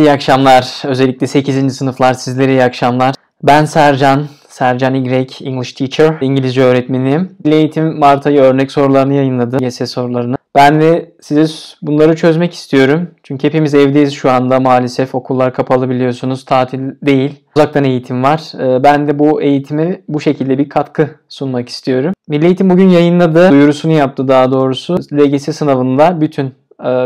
Herkese iyi akşamlar. Özellikle 8. sınıflar sizlere iyi akşamlar. Ben Sercan. Sercan Y, English Teacher, İngilizce öğretmeniyim. Milli Eğitim Mart ayı örnek sorularını yayınladı, YS sorularını. Ben de size bunları çözmek istiyorum. Çünkü hepimiz evdeyiz şu anda maalesef. Okullar kapalı biliyorsunuz, tatil değil. Uzaktan eğitim var. Ee, ben de bu eğitime bu şekilde bir katkı sunmak istiyorum. Milli Eğitim bugün yayınladı, duyurusunu yaptı daha doğrusu. LGS sınavında bütün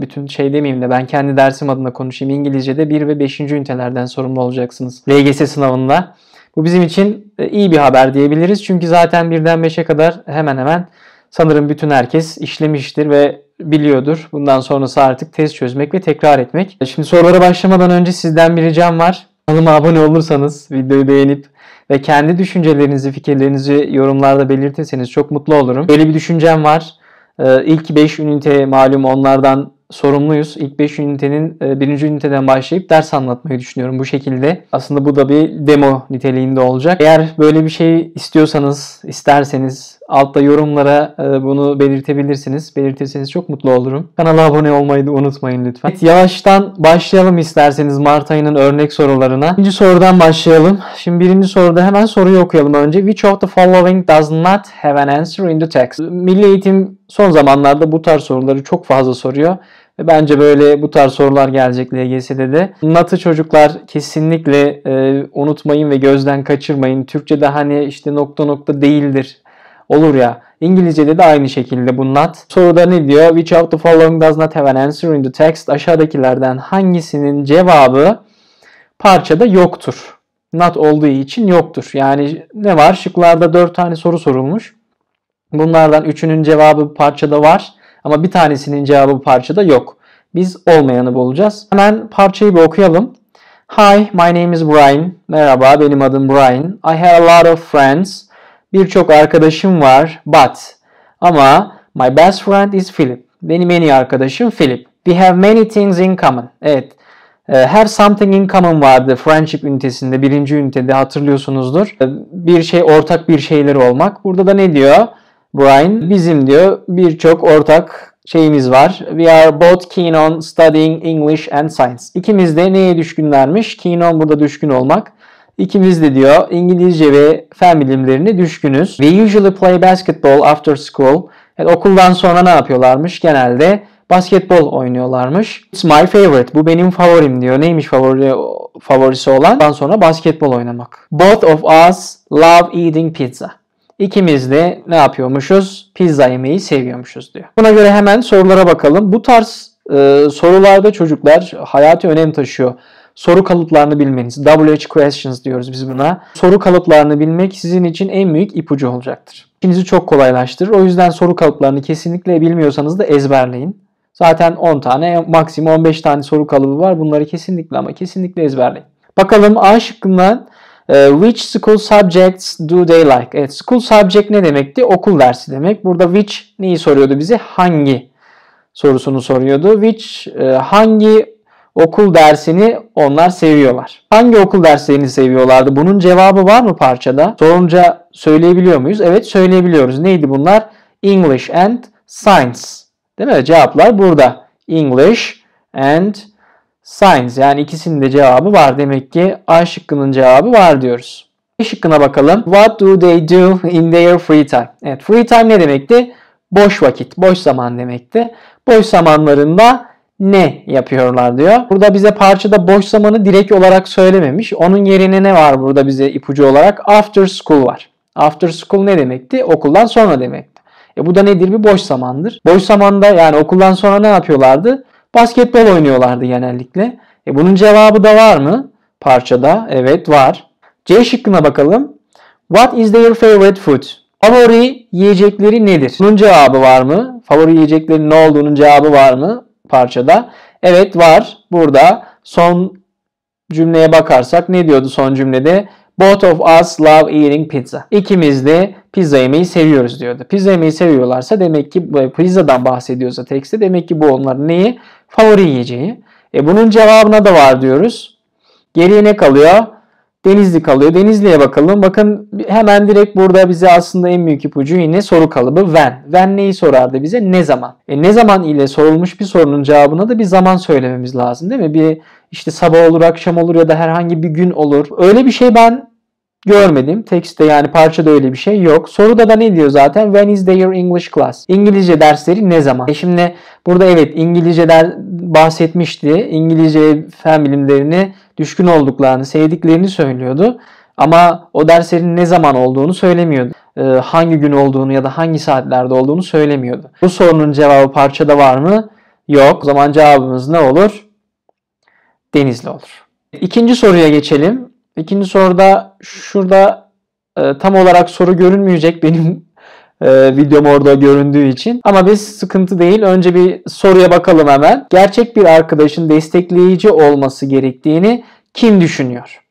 bütün şey demeyeyim de ben kendi dersim adına konuşayım. İngilizce'de 1 ve 5. ünitelerden sorumlu olacaksınız. LGS sınavında. Bu bizim için e, iyi bir haber diyebiliriz. Çünkü zaten birden 5'e kadar hemen hemen sanırım bütün herkes işlemiştir ve biliyordur. Bundan sonrası artık test çözmek ve tekrar etmek. Şimdi sorulara başlamadan önce sizden bir ricam var. Kanalıma abone olursanız, videoyu beğenip ve kendi düşüncelerinizi, fikirlerinizi yorumlarda belirtirseniz çok mutlu olurum. Böyle bir düşüncem var. Ee, ilk 5 ünite malum onlardan sorumluyuz. İlk 5 ünitenin e, birinci üniteden başlayıp ders anlatmayı düşünüyorum bu şekilde. Aslında bu da bir demo niteliğinde olacak. Eğer böyle bir şey istiyorsanız, isterseniz altta yorumlara e, bunu belirtebilirsiniz. Belirtirseniz çok mutlu olurum. Kanala abone olmayı da unutmayın lütfen. Evet, yavaştan başlayalım isterseniz Mart ayının örnek sorularına. Birinci sorudan başlayalım. Şimdi birinci soruda hemen soruyu okuyalım önce. Which of the following does not have an answer in the text? Milli Eğitim son zamanlarda bu tarz soruları çok fazla soruyor. Ve bence böyle bu tarz sorular gelecek LGS'de de. Nat'ı çocuklar kesinlikle e, unutmayın ve gözden kaçırmayın. Türkçe'de hani işte nokta nokta değildir olur ya. İngilizce'de de aynı şekilde bu not. Soruda ne diyor? Which of the following does not have an answer in the text? Aşağıdakilerden hangisinin cevabı parçada yoktur? Not olduğu için yoktur. Yani ne var? Şıklarda 4 tane soru sorulmuş. Bunlardan üçünün cevabı parçada var ama bir tanesinin cevabı parçada yok. Biz olmayanı bulacağız. Hemen parçayı bir okuyalım. Hi, my name is Brian. Merhaba, benim adım Brian. I have a lot of friends. Birçok arkadaşım var, but ama my best friend is Philip. Benim en iyi arkadaşım Philip. We have many things in common. Evet. E, have something in common vardı friendship ünitesinde, birinci ünitede hatırlıyorsunuzdur. E, bir şey, ortak bir şeyleri olmak. Burada da ne diyor? Brian, bizim diyor birçok ortak şeyimiz var. We are both keen on studying English and science. İkimiz de neye düşkünlermiş? Keen on burada düşkün olmak. İkimiz de diyor İngilizce ve fen bilimlerine düşkünüz. We usually play basketball after school. Yani okuldan sonra ne yapıyorlarmış? Genelde basketbol oynuyorlarmış. It's my favorite. Bu benim favorim diyor. Neymiş favori favorisi olan? Ondan sonra basketbol oynamak. Both of us love eating pizza. İkimiz de ne yapıyormuşuz? Pizza yemeyi seviyormuşuz diyor. Buna göre hemen sorulara bakalım. Bu tarz e, sorularda çocuklar hayati önem taşıyor. Soru kalıplarını bilmeniz. WH questions diyoruz biz buna. Soru kalıplarını bilmek sizin için en büyük ipucu olacaktır. İşinizi çok kolaylaştırır. O yüzden soru kalıplarını kesinlikle bilmiyorsanız da ezberleyin. Zaten 10 tane, maksimum 15 tane soru kalıbı var. Bunları kesinlikle ama kesinlikle ezberleyin. Bakalım A şıkkından e, which school subjects do they like? Evet, school subject ne demekti? Okul dersi demek. Burada which neyi soruyordu bize? Hangi sorusunu soruyordu. Which e, hangi okul dersini onlar seviyorlar. Hangi okul derslerini seviyorlardı? Bunun cevabı var mı parçada? Sorunca söyleyebiliyor muyuz? Evet söyleyebiliyoruz. Neydi bunlar? English and Science. Değil mi? Cevaplar burada. English and Science. Yani ikisinin de cevabı var. Demek ki A şıkkının cevabı var diyoruz. B şıkkına bakalım. What do they do in their free time? Evet free time ne demekti? Boş vakit, boş zaman demekti. Boş zamanlarında ne yapıyorlar diyor. Burada bize parçada boş zamanı direkt olarak söylememiş. Onun yerine ne var burada bize ipucu olarak? After school var. After school ne demekti? Okuldan sonra demekti. E bu da nedir? Bir boş zamandır. Boş zamanda yani okuldan sonra ne yapıyorlardı? Basketbol oynuyorlardı genellikle. E bunun cevabı da var mı? Parçada. Evet var. C şıkkına bakalım. What is their favorite food? Favori yiyecekleri nedir? Bunun cevabı var mı? Favori yiyeceklerin ne olduğunun cevabı var mı? Parçada. Evet var. Burada son cümleye bakarsak ne diyordu son cümlede? Both of us love eating pizza. İkimiz de pizza yemeyi seviyoruz diyordu. Pizza yemeyi seviyorlarsa demek ki pizzadan bahsediyorsa tekste demek ki bu onların neyi? Favori yiyeceği. E bunun cevabına da var diyoruz. Geriye ne kalıyor? Denizli kalıyor. Denizli'ye bakalım. Bakın hemen direkt burada bize aslında en büyük ipucu yine soru kalıbı when. When neyi sorardı bize? Ne zaman? E ne zaman ile sorulmuş bir sorunun cevabına da bir zaman söylememiz lazım değil mi? Bir işte sabah olur, akşam olur ya da herhangi bir gün olur. Öyle bir şey ben görmedim. Tekste yani parçada öyle bir şey yok. Soruda da ne diyor zaten? When is their English class? İngilizce dersleri ne zaman? E şimdi burada evet İngilizceden bahsetmişti. İngilizce fen bilimlerini düşkün olduklarını, sevdiklerini söylüyordu. Ama o derslerin ne zaman olduğunu söylemiyordu. Ee, hangi gün olduğunu ya da hangi saatlerde olduğunu söylemiyordu. Bu sorunun cevabı parçada var mı? Yok. O zaman cevabımız ne olur? Denizli olur. İkinci soruya geçelim. İkinci soruda şurada e, tam olarak soru görünmeyecek benim e, videom orada göründüğü için. Ama biz sıkıntı değil. Önce bir soruya bakalım hemen. Gerçek bir arkadaşın destekleyici olması gerektiğini kim düşünüyor?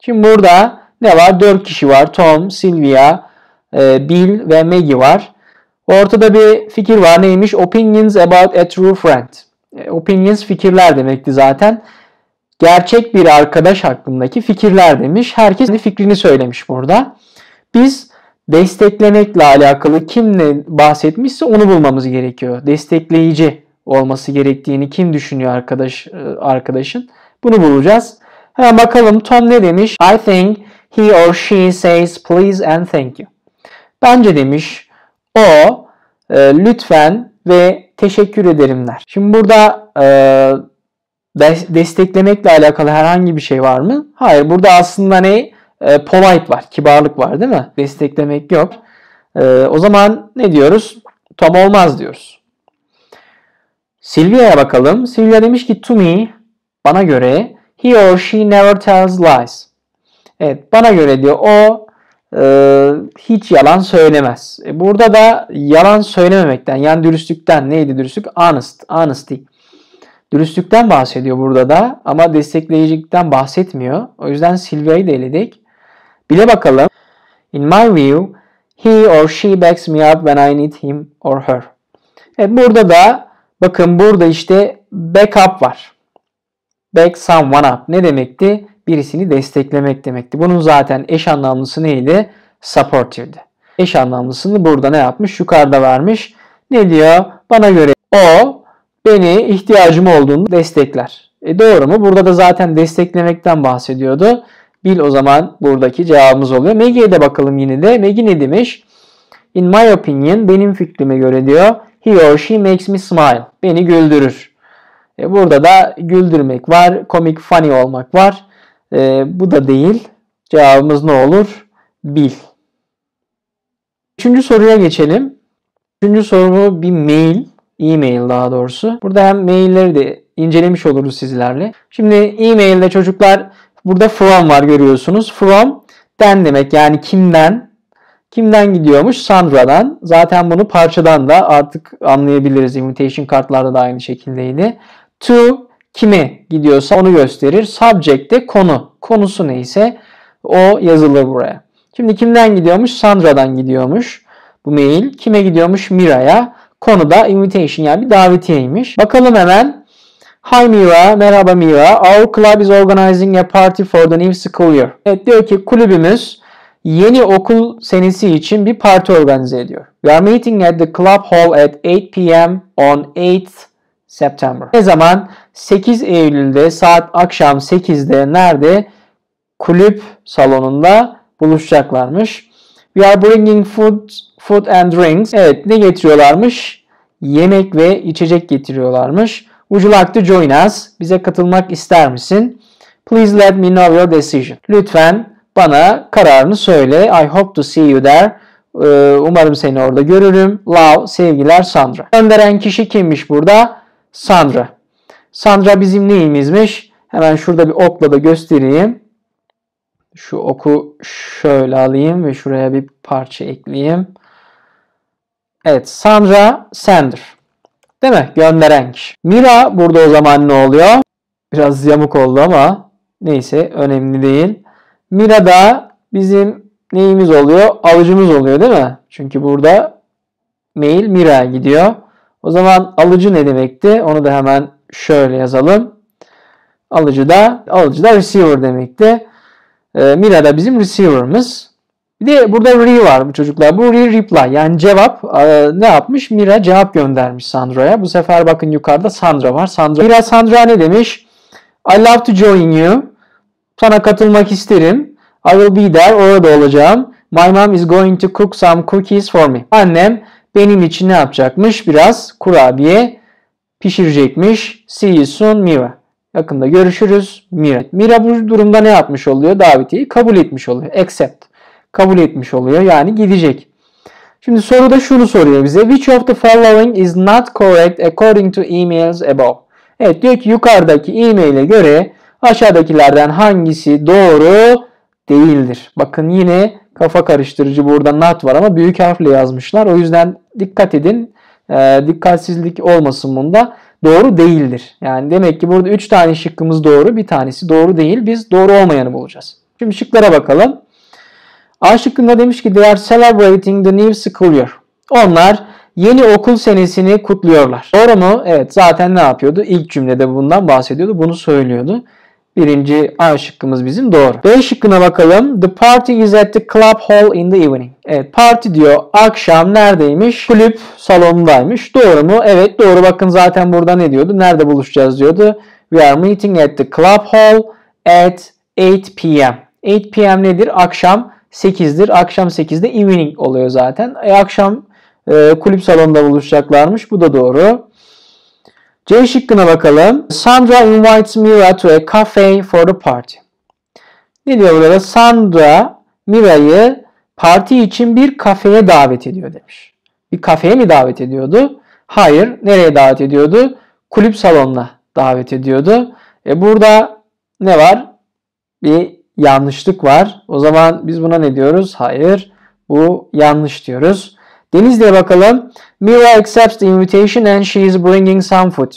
Şimdi burada ne var? 4 kişi var. Tom, Sylvia, e, Bill ve Maggie var. Ortada bir fikir var. Neymiş? Opinions about a true friend. E, opinions fikirler demekti zaten. Gerçek bir arkadaş hakkındaki fikirler demiş. Herkes fikrini söylemiş burada. Biz desteklemekle alakalı kim ne bahsetmişse onu bulmamız gerekiyor. Destekleyici olması gerektiğini kim düşünüyor arkadaş e, arkadaşın? Bunu bulacağız. Hemen bakalım Tom ne demiş? I think he or she says please and thank you. Bence demiş o e, lütfen ve teşekkür ederimler. Şimdi burada e, desteklemekle alakalı herhangi bir şey var mı? Hayır. Burada aslında ne? E, polite var. Kibarlık var değil mi? Desteklemek yok. E, o zaman ne diyoruz? Tom olmaz diyoruz. Silvia'ya bakalım. Silvia demiş ki to me bana göre he or she never tells lies. Evet bana göre diyor o e, hiç yalan söylemez. E, burada da yalan söylememekten yani dürüstlükten neydi dürüstlük? Honest, honesty. Dürüstlükten bahsediyor burada da ama destekleyicilikten bahsetmiyor. O yüzden Silvia'yı da eledik. Bile bakalım. In my view, he or she backs me up when I need him or her. Evet burada da bakın burada işte backup var. Back someone up. Ne demekti? Birisini desteklemek demekti. Bunun zaten eş anlamlısı neydi? Supportive'di. Eş anlamlısını burada ne yapmış? Yukarıda vermiş. Ne diyor? Bana göre o beni ihtiyacım olduğunu destekler. E doğru mu? Burada da zaten desteklemekten bahsediyordu. Bil o zaman buradaki cevabımız oluyor. Maggie'ye de bakalım yine de. Maggie ne demiş? In my opinion, benim fikrime göre diyor. He or she makes me smile. Beni güldürür. E burada da güldürmek var. Komik, funny olmak var. E, bu da değil. Cevabımız ne olur? Bil. Üçüncü soruya geçelim. Üçüncü soru bir mail e-mail daha doğrusu. Burada hem mailleri de incelemiş oluruz sizlerle. Şimdi e-mailde çocuklar burada from var görüyorsunuz. From den demek yani kimden Kimden gidiyormuş? Sandra'dan. Zaten bunu parçadan da artık anlayabiliriz. Invitation kartlarda da aynı şekildeydi. To kime gidiyorsa onu gösterir. Subject de konu. Konusu neyse o yazılır buraya. Şimdi kimden gidiyormuş? Sandra'dan gidiyormuş. Bu mail kime gidiyormuş? Mira'ya. Konuda invitation yani bir davetiyeymiş. Bakalım hemen. Hi Mira, merhaba Mira. Our club is organizing a party for the new school year. Evet diyor ki kulübümüz yeni okul senesi için bir parti organize ediyor. We are meeting at the club hall at 8 p.m. on 8 September. Ne zaman? 8 Eylül'de saat akşam 8'de nerede? Kulüp salonunda buluşacaklarmış. We are bringing food food and drinks. Evet ne getiriyorlarmış? Yemek ve içecek getiriyorlarmış. Would you like to join us? Bize katılmak ister misin? Please let me know your decision. Lütfen bana kararını söyle. I hope to see you there. Ee, umarım seni orada görürüm. Love, sevgiler Sandra. Gönderen kişi kimmiş burada? Sandra. Sandra bizim neyimizmiş? Hemen şurada bir okla da göstereyim. Şu oku şöyle alayım ve şuraya bir parça ekleyeyim. Evet Sandra Sender. Değil mi? Gönderen kişi. Mira burada o zaman ne oluyor? Biraz yamuk oldu ama neyse önemli değil. Mira da bizim neyimiz oluyor? Alıcımız oluyor değil mi? Çünkü burada mail Mira'ya gidiyor. O zaman alıcı ne demekti? Onu da hemen şöyle yazalım. Alıcı da alıcı da receiver demekti. Ee, Mira da bizim receiver'ımız. Bir de burada re var bu çocuklar. Bu re reply yani cevap e, ne yapmış? Mira cevap göndermiş Sandra'ya. Bu sefer bakın yukarıda Sandra var. Sandra Mira Sandra ne demiş? I love to join you. Sana katılmak isterim. I will be there. Orada olacağım. My mom is going to cook some cookies for me. Annem benim için ne yapacakmış? Biraz kurabiye pişirecekmiş. See you soon Mira. Yakında görüşürüz Mira. Mira bu durumda ne yapmış oluyor? Davetiyi kabul etmiş oluyor. Accept. Kabul etmiş oluyor. Yani gidecek. Şimdi soruda şunu soruyor bize. Which of the following is not correct according to emails above? Evet diyor ki yukarıdaki e-maile göre aşağıdakilerden hangisi doğru değildir? Bakın yine kafa karıştırıcı burada not var ama büyük harfle yazmışlar. O yüzden dikkat edin. E, dikkatsizlik olmasın bunda. Doğru değildir. Yani demek ki burada 3 tane şıkkımız doğru. Bir tanesi doğru değil. Biz doğru olmayanı bulacağız. Şimdi şıklara bakalım. A şıkkında demiş ki they are celebrating the new school year. Onlar yeni okul senesini kutluyorlar. Doğru mu? Evet zaten ne yapıyordu? İlk cümlede bundan bahsediyordu. Bunu söylüyordu. Birinci A şıkkımız bizim doğru. B şıkkına bakalım. The party is at the club hall in the evening. Evet parti diyor akşam neredeymiş? Kulüp salonundaymış. Doğru mu? Evet doğru. Bakın zaten burada ne diyordu? Nerede buluşacağız diyordu. We are meeting at the club hall at 8 p.m. 8 p.m. nedir? Akşam 8'dir. Akşam 8'de evening oluyor zaten. E, akşam e, kulüp salonunda buluşacaklarmış. Bu da doğru. C şıkkına bakalım. Sandra invites Mira to a cafe for the party. Ne diyor burada? Sandra Mira'yı parti için bir kafeye davet ediyor demiş. Bir kafeye mi davet ediyordu? Hayır. Nereye davet ediyordu? Kulüp salonuna davet ediyordu. E burada ne var? Bir yanlışlık var. O zaman biz buna ne diyoruz? Hayır. Bu yanlış diyoruz. Denizli'ye bakalım. Mira accepts the invitation and she is bringing some food.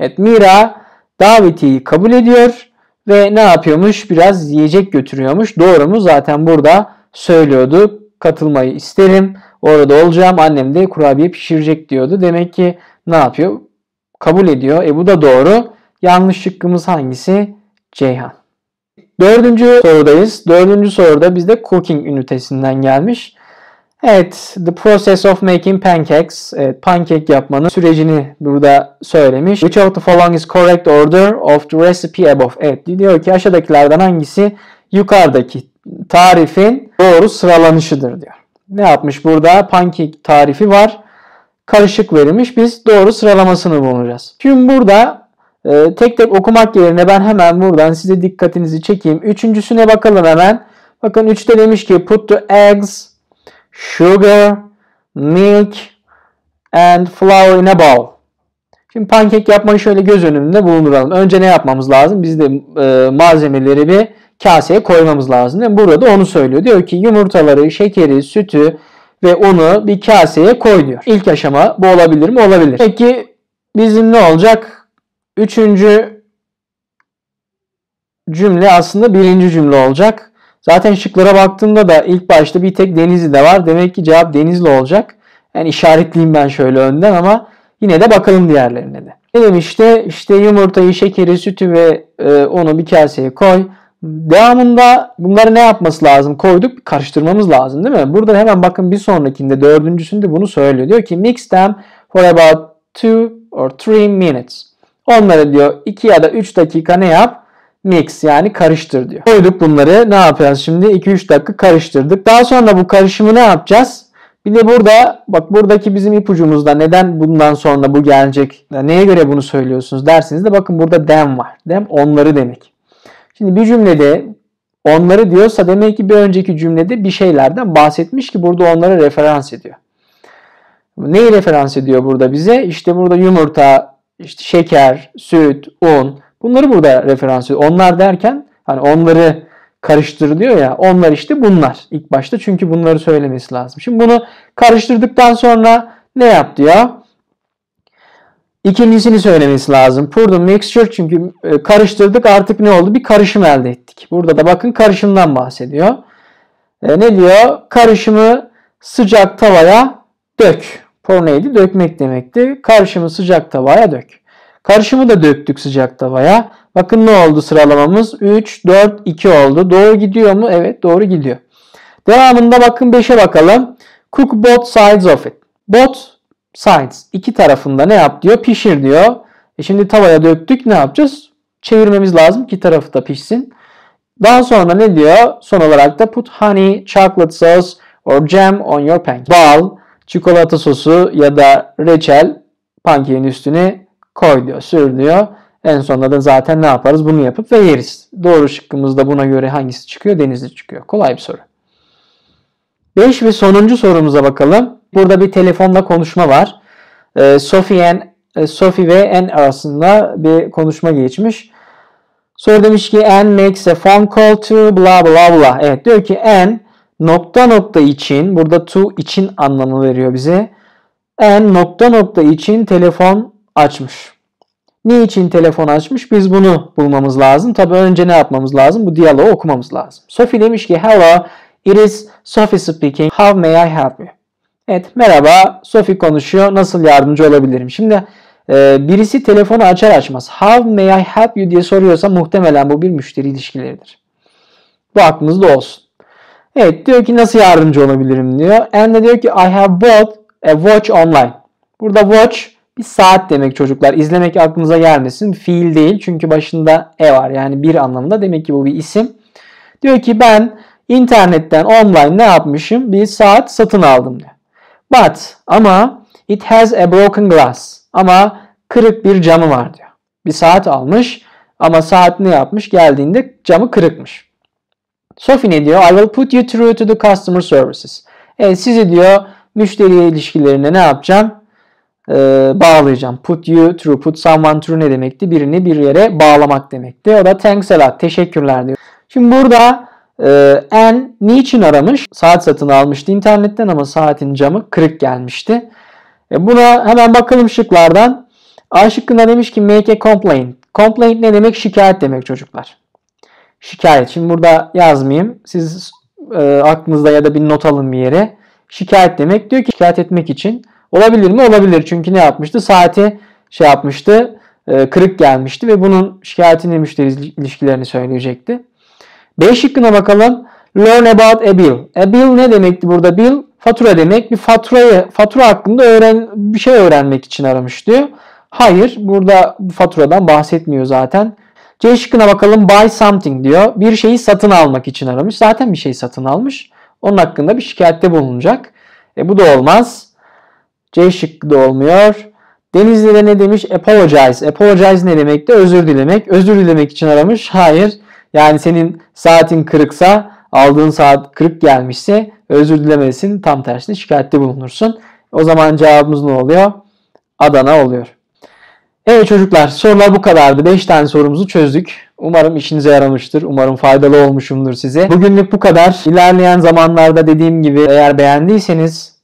Evet Mira davetiyi kabul ediyor ve ne yapıyormuş? Biraz yiyecek götürüyormuş. Doğru mu? Zaten burada söylüyordu. Katılmayı isterim. Orada olacağım. Annem de kurabiye pişirecek diyordu. Demek ki ne yapıyor? Kabul ediyor. E bu da doğru. Yanlış şıkkımız hangisi? Ceyhan. Dördüncü sorudayız. Dördüncü soruda bizde cooking ünitesinden gelmiş. Evet, the process of making pancakes, evet, pancake yapmanın sürecini burada söylemiş. Which of the following is correct order of the recipe above? Evet, diyor ki aşağıdakilerden hangisi yukarıdaki tarifin doğru sıralanışıdır diyor. Ne yapmış burada? Pancake tarifi var. Karışık verilmiş. Biz doğru sıralamasını bulacağız. Şimdi burada e, tek tek okumak yerine ben hemen buradan size dikkatinizi çekeyim. Üçüncüsüne bakalım hemen. Bakın üçte demiş ki put the eggs sugar, milk and flour in a bowl. Şimdi pankek yapmayı şöyle göz önünde bulunduralım. Önce ne yapmamız lazım? Biz de e, malzemeleri bir kaseye koymamız lazım. Yani burada da onu söylüyor. Diyor ki yumurtaları, şekeri, sütü ve unu bir kaseye koy diyor. İlk aşama bu olabilir mi? Olabilir. Peki bizim ne olacak? Üçüncü cümle aslında birinci cümle olacak. Zaten şıklara baktığımda da ilk başta bir tek Denizli'de var. Demek ki cevap Denizli olacak. Yani işaretleyeyim ben şöyle önden ama yine de bakalım diğerlerine de. Ne demişti? İşte yumurtayı, şekeri, sütü ve e, onu bir kaseye koy. Devamında bunları ne yapması lazım? Koyduk karıştırmamız lazım değil mi? Burada hemen bakın bir sonrakinde dördüncüsünde bunu söylüyor. Diyor ki mix them for about 2 or 3 minutes. Onları diyor 2 ya da 3 dakika ne yap? mix yani karıştır diyor. Koyduk bunları ne yapacağız şimdi? 2-3 dakika karıştırdık. Daha sonra bu karışımı ne yapacağız? Bir de burada bak buradaki bizim ipucumuzda neden bundan sonra bu gelecek? Neye göre bunu söylüyorsunuz dersiniz de bakın burada them var. Them onları demek. Şimdi bir cümlede onları diyorsa demek ki bir önceki cümlede bir şeylerden bahsetmiş ki burada onları referans ediyor. Neyi referans ediyor burada bize? İşte burada yumurta, işte şeker, süt, un, Bunları burada referans ediyor. Onlar derken hani onları karıştır diyor ya. Onlar işte bunlar. İlk başta çünkü bunları söylemesi lazım. Şimdi bunu karıştırdıktan sonra ne yap diyor? İkincisini söylemesi lazım. Pour the mixture çünkü e, karıştırdık artık ne oldu? Bir karışım elde ettik. Burada da bakın karışımdan bahsediyor. E, ne diyor? Karışımı sıcak tavaya dök. Neydi? Dökmek demekti. Karışımı sıcak tavaya dök. Karışımı da döktük sıcak tavaya. Bakın ne oldu sıralamamız? 3, 4, 2 oldu. Doğru gidiyor mu? Evet doğru gidiyor. Devamında bakın 5'e bakalım. Cook both sides of it. Both sides. iki tarafında ne yap diyor? Pişir diyor. E şimdi tavaya döktük ne yapacağız? çevirmemiz lazım ki tarafı da pişsin. Daha sonra ne diyor? Son olarak da put honey, chocolate sauce or jam on your pancake. Bal, çikolata sosu ya da reçel pankekin üstüne koy diyor, sür diyor. En sonunda da zaten ne yaparız? Bunu yapıp ve yeriz. Doğru şıkkımız da buna göre hangisi çıkıyor? Denizli çıkıyor. Kolay bir soru. 5 ve sonuncu sorumuza bakalım. Burada bir telefonla konuşma var. Ee, Sophie, and, e, Sophie ve Anne arasında bir konuşma geçmiş. Sonra demiş ki Anne makes a phone call to bla bla bla. Evet diyor ki Anne nokta nokta için burada to için anlamı veriyor bize. Anne nokta nokta için telefon açmış. Niçin telefon açmış? Biz bunu bulmamız lazım. Tabi önce ne yapmamız lazım? Bu diyaloğu okumamız lazım. Sophie demiş ki Hello, it is Sophie speaking. How may I help you? Evet merhaba Sophie konuşuyor. Nasıl yardımcı olabilirim? Şimdi e, birisi telefonu açar açmaz How may I help you diye soruyorsa muhtemelen bu bir müşteri ilişkileridir. Bu aklınızda olsun. Evet diyor ki nasıl yardımcı olabilirim diyor. And de diyor ki I have bought a watch online. Burada watch bir saat demek çocuklar. İzlemek aklınıza gelmesin. Fiil değil çünkü başında e var. Yani bir anlamda demek ki bu bir isim. Diyor ki ben internetten online ne yapmışım? Bir saat satın aldım diyor. But ama it has a broken glass. Ama kırık bir camı var diyor. Bir saat almış ama saat ne yapmış? Geldiğinde camı kırıkmış. Sophie ne diyor? I will put you through to the customer services. Evet sizi diyor müşteri ilişkilerine ne yapacağım? Ee, bağlayacağım. Put you through, put someone through ne demekti? Birini bir yere bağlamak demekti. O da thanks a lot, teşekkürler diyor. Şimdi burada e, en niçin aramış? Saat satın almıştı internetten ama saatin camı kırık gelmişti. E buna hemen bakalım şıklardan. A şıkkında demiş ki make a complaint. Complaint ne demek? Şikayet demek çocuklar. Şikayet. Şimdi burada yazmayayım. Siz e, aklınızda ya da bir not alın bir yere. Şikayet demek. Diyor ki şikayet etmek için. Olabilir mi? Olabilir. Çünkü ne yapmıştı? Saati şey yapmıştı. E, kırık gelmişti ve bunun şikayetini müşteri ilişkilerini söyleyecekti. B şıkkına bakalım. Learn about a bill. A bill ne demekti burada? Bill fatura demek. Bir faturayı, fatura hakkında öğren, bir şey öğrenmek için aramış diyor. Hayır, burada bu faturadan bahsetmiyor zaten. C şıkkına bakalım. Buy something diyor. Bir şeyi satın almak için aramış. Zaten bir şey satın almış. Onun hakkında bir şikayette bulunacak. E bu da olmaz. C şıkkı da olmuyor. Denizli'de ne demiş? Apologize. Apologize ne demekti? Özür dilemek. Özür dilemek için aramış. Hayır. Yani senin saatin kırıksa, aldığın saat kırık gelmişse özür dilemelisin. Tam tersine şikayette bulunursun. O zaman cevabımız ne oluyor? Adana oluyor. Evet çocuklar sorular bu kadardı. 5 tane sorumuzu çözdük. Umarım işinize yaramıştır. Umarım faydalı olmuşumdur size. Bugünlük bu kadar. İlerleyen zamanlarda dediğim gibi eğer beğendiyseniz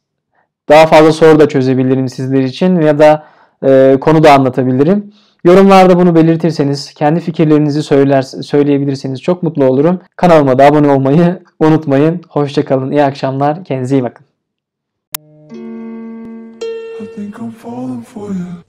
daha fazla soru da çözebilirim sizler için ya da e, konu da anlatabilirim. Yorumlarda bunu belirtirseniz, kendi fikirlerinizi söyler, söyleyebilirseniz çok mutlu olurum. Kanalıma da abone olmayı unutmayın. Hoşçakalın, iyi akşamlar, kendinize iyi bakın. I think I'm.